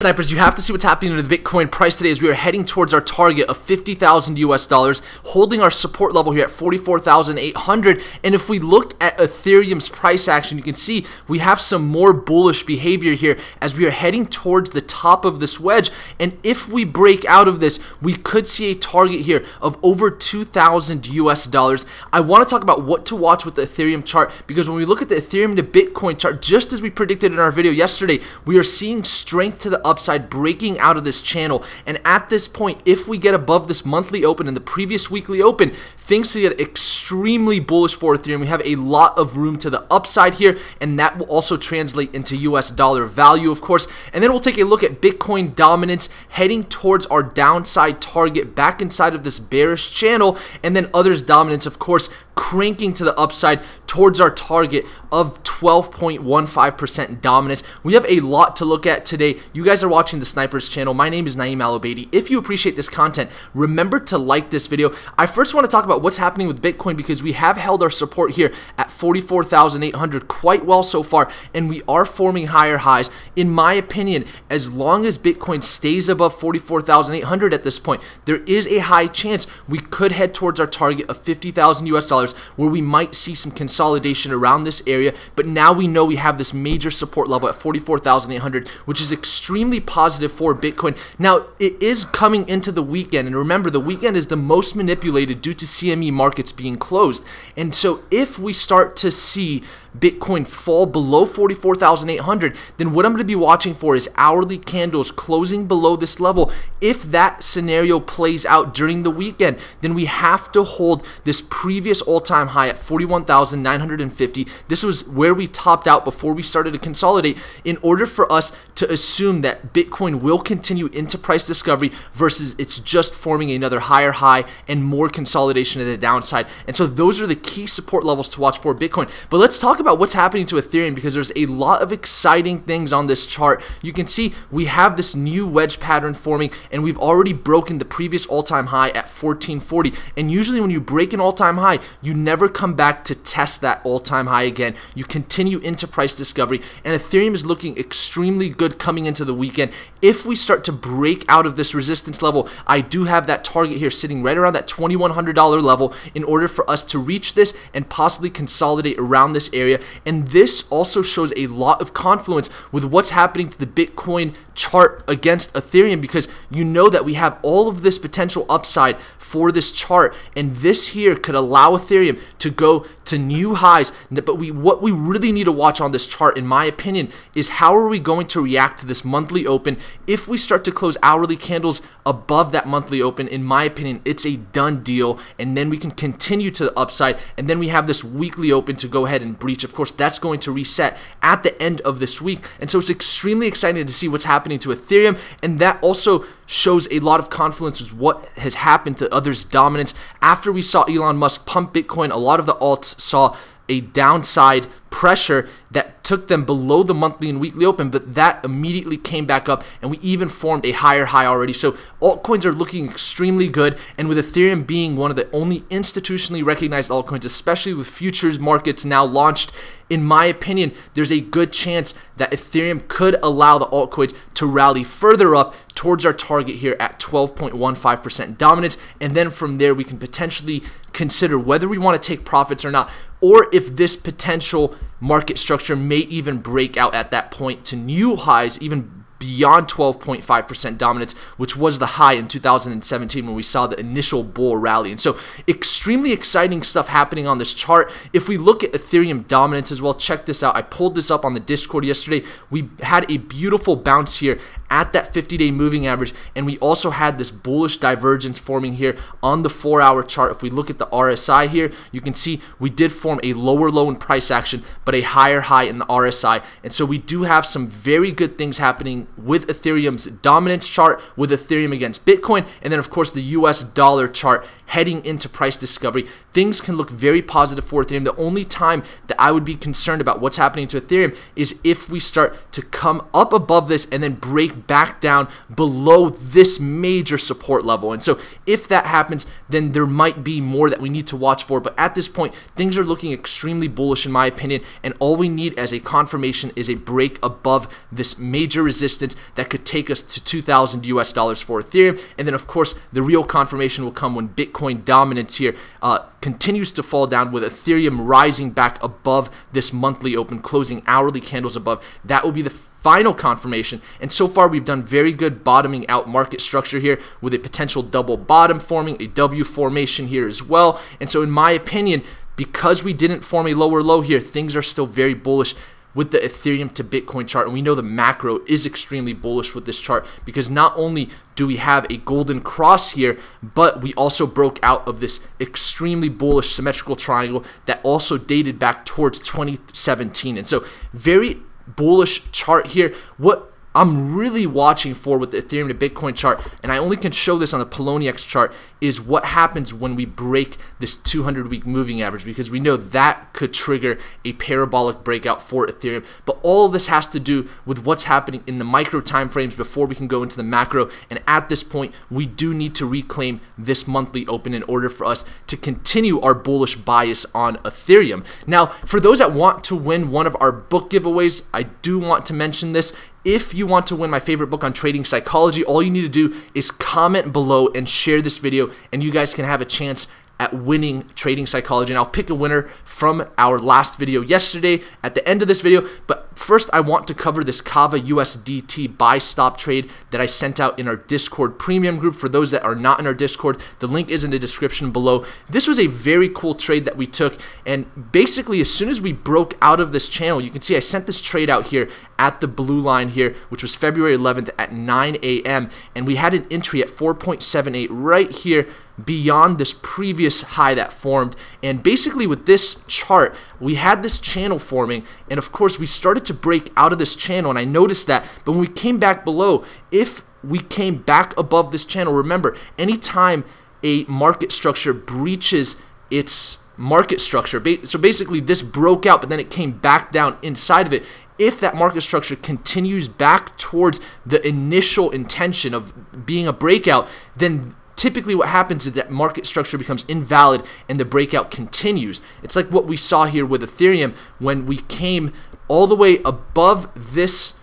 Snipers, you have to see what's happening to the Bitcoin price today as we are heading towards our target of 50,000 US dollars, holding our support level here at 44,800. And if we look at Ethereum's price action, you can see we have some more bullish behavior here as we are heading towards the top of this wedge. And if we break out of this, we could see a target here of over 2,000 US dollars. I want to talk about what to watch with the Ethereum chart because when we look at the Ethereum to Bitcoin chart, just as we predicted in our video yesterday, we are seeing strength to the upside breaking out of this channel. And at this point, if we get above this monthly open and the previous weekly open, things get extremely bullish for Ethereum. We have a lot of room to the upside here, and that will also translate into US dollar value, of course. And then we'll take a look at Bitcoin dominance heading towards our downside target back inside of this bearish channel, and then others dominance, of course, cranking to the upside towards our target of 12.15% dominance. We have a lot to look at today. You guys are watching the Snipers channel. My name is Naeem Alobady. If you appreciate this content, remember to like this video. I first want to talk about what's happening with Bitcoin because we have held our support here at 44,800 quite well so far, and we are forming higher highs. In my opinion, as long as Bitcoin stays above 44,800 at this point, there is a high chance we could head towards our target of 50,000 US dollars where we might see some consolidation around this area, but now we know we have this major support level at 44,800, which is extremely positive for Bitcoin. Now, it is coming into the weekend, and remember, the weekend is the most manipulated due to CME markets being closed. And so if we start to see Bitcoin fall below 44,800, then what I'm going to be watching for is hourly candles closing below this level. If that scenario plays out during the weekend, then we have to hold this previous all-time high at 41,950. This was where we topped out before we started to consolidate in order for us to assume that Bitcoin will continue into price discovery versus it's just forming another higher high and more consolidation to the downside. And so those are the key support levels to watch for Bitcoin. But let's talk about about what's happening to Ethereum because there's a lot of exciting things on this chart. You can see we have this new wedge pattern forming and we've already broken the previous all-time high at 1440. And usually when you break an all-time high, you never come back to test that all-time high again. You continue into price discovery and Ethereum is looking extremely good coming into the weekend. If we start to break out of this resistance level, I do have that target here sitting right around that $2,100 level in order for us to reach this and possibly consolidate around this area and this also shows a lot of confluence with what's happening to the Bitcoin chart against Ethereum because you know that we have all of this potential upside for this chart. And this here could allow Ethereum to go to new highs. But we what we really need to watch on this chart in my opinion is how are we going to react to this monthly open? If we start to close hourly candles above that monthly open in my opinion it's a done deal. And then we can continue to the upside. And then we have this weekly open to go ahead and breach of course that's going to reset at the end of this week and so it's extremely exciting to see what's happening to Ethereum and that also shows a lot of confluence with what has happened to others' dominance. After we saw Elon Musk pump Bitcoin, a lot of the alts saw a downside pressure that took them below the monthly and weekly open, but that immediately came back up and we even formed a higher high already. So altcoins are looking extremely good. And with Ethereum being one of the only institutionally recognized altcoins, especially with futures markets now launched, in my opinion, there's a good chance that Ethereum could allow the altcoins to rally further up towards our target here at 12.15% dominance. And then from there, we can potentially consider whether we want to take profits or not, or if this potential market structure may even break out at that point to new highs, even beyond 12.5% dominance, which was the high in 2017 when we saw the initial bull rally. And so, extremely exciting stuff happening on this chart. If we look at Ethereum dominance as well, check this out. I pulled this up on the Discord yesterday. We had a beautiful bounce here at that 50 day moving average, and we also had this bullish divergence forming here on the four hour chart. If we look at the RSI here, you can see we did form a lower low in price action, but a higher high in the RSI. And so, we do have some very good things happening with Ethereum's dominance chart, with Ethereum against Bitcoin, and then of course the US dollar chart heading into price discovery. Things can look very positive for Ethereum. The only time that I would be concerned about what's happening to Ethereum is if we start to come up above this and then break back down below this major support level. And so if that happens, then there might be more that we need to watch for. But at this point, things are looking extremely bullish in my opinion. And all we need as a confirmation is a break above this major resistance that could take us to 2,000 US dollars for Ethereum. And then, of course, the real confirmation will come when Bitcoin dominance here uh, continues to fall down with Ethereum rising back above this monthly open, closing hourly candles above. That will be the final confirmation. And so far, we've done very good bottoming out market structure here with a potential double bottom forming, a W formation here as well. And so, in my opinion, because we didn't form a lower low here, things are still very bullish with the Ethereum to Bitcoin chart. And we know the macro is extremely bullish with this chart because not only do we have a golden cross here, but we also broke out of this extremely bullish symmetrical triangle that also dated back towards 2017. And so very bullish chart here. What I'm really watching for with the Ethereum to Bitcoin chart, and I only can show this on the Poloniex chart, is what happens when we break this 200 week moving average because we know that could trigger a parabolic breakout for Ethereum. But all of this has to do with what's happening in the micro time frames before we can go into the macro. And at this point, we do need to reclaim this monthly open in order for us to continue our bullish bias on Ethereum. Now, for those that want to win one of our book giveaways, I do want to mention this. If you want to win my favorite book on trading psychology, all you need to do is comment below and share this video, and you guys can have a chance at winning trading psychology. And I'll pick a winner from our last video yesterday at the end of this video. But first, I want to cover this Kava USDT buy stop trade that I sent out in our Discord premium group. For those that are not in our Discord, the link is in the description below. This was a very cool trade that we took. And basically, as soon as we broke out of this channel, you can see I sent this trade out here at the blue line here, which was February 11th at 9 a.m. And we had an entry at 4.78 right here beyond this previous high that formed. And basically, with this chart, we had this channel forming, and of course, we started to break out of this channel. And I noticed that, but when we came back below, if we came back above this channel, remember, anytime a market structure breaches its market structure. So basically, this broke out, but then it came back down inside of it. If that market structure continues back towards the initial intention of being a breakout, then typically what happens is that market structure becomes invalid and the breakout continues. It's like what we saw here with Ethereum when we came all the way above this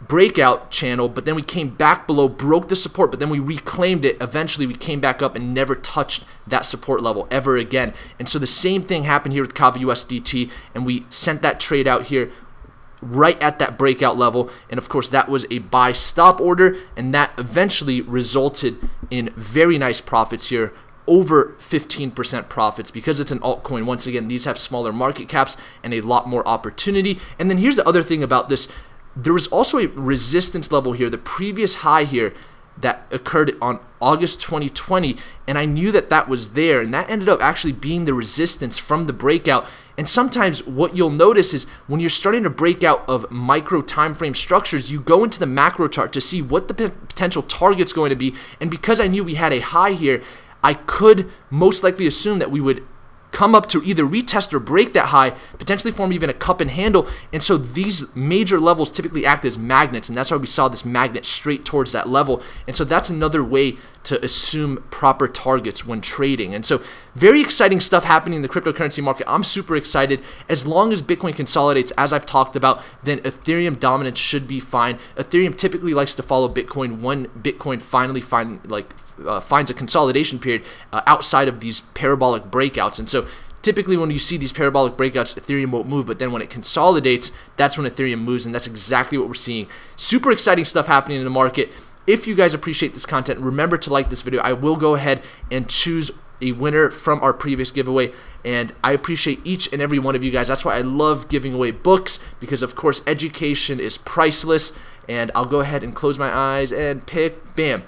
breakout channel, but then we came back below, broke the support, but then we reclaimed it. Eventually, we came back up and never touched that support level ever again. And so the same thing happened here with Kava USDT, and we sent that trade out here right at that breakout level. And of course, that was a buy stop order, and that eventually resulted in very nice profits here. Over 15% profits because it's an altcoin. Once again, these have smaller market caps and a lot more opportunity. And then here's the other thing about this there was also a resistance level here. The previous high here that occurred on August 2020, and I knew that that was there, and that ended up actually being the resistance from the breakout. And sometimes what you'll notice is when you're starting to break out of micro time frame structures, you go into the macro chart to see what the potential target's going to be. And because I knew we had a high here, I could most likely assume that we would come up to either retest or break that high, potentially form even a cup and handle. And so these major levels typically act as magnets, and that's why we saw this magnet straight towards that level. And so that's another way to assume proper targets when trading. And so very exciting stuff happening in the cryptocurrency market. I'm super excited. As long as Bitcoin consolidates, as I've talked about, then Ethereum dominance should be fine. Ethereum typically likes to follow Bitcoin when Bitcoin finally find like uh, finds a consolidation period uh, outside of these parabolic breakouts. And so typically when you see these parabolic breakouts, Ethereum won't move, but then when it consolidates, that's when Ethereum moves, and that's exactly what we're seeing. Super exciting stuff happening in the market. If you guys appreciate this content, remember to like this video. I will go ahead and choose a winner from our previous giveaway and I appreciate each and every one of you guys. That's why I love giving away books because of course education is priceless and I'll go ahead and close my eyes and pick bam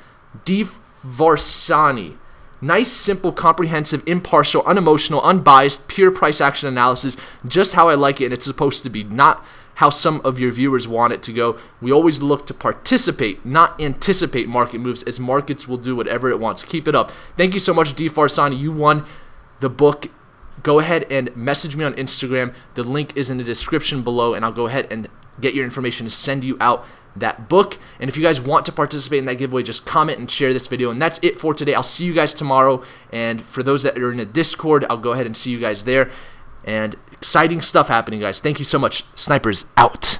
D Varsani Nice, simple, comprehensive, impartial, unemotional, unbiased, pure price action analysis, just how I like it and it's supposed to be, not how some of your viewers want it to go. We always look to participate, not anticipate market moves, as markets will do whatever it wants. Keep it up. Thank you so much, D. Farsani. You won the book. Go ahead and message me on Instagram. The link is in the description below, and I'll go ahead and get your information to send you out that book. And if you guys want to participate in that giveaway, just comment and share this video. And that's it for today. I'll see you guys tomorrow. And for those that are in the Discord, I'll go ahead and see you guys there. And exciting stuff happening, guys. Thank you so much. Snipers out.